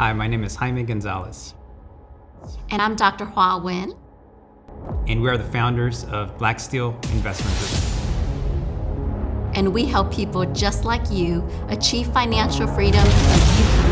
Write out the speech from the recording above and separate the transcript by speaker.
Speaker 1: Hi, my name is Jaime Gonzalez.
Speaker 2: And I'm Dr. Hua Wen.
Speaker 1: And we are the founders of Blacksteel Investment Group.
Speaker 2: And we help people just like you achieve financial freedom so you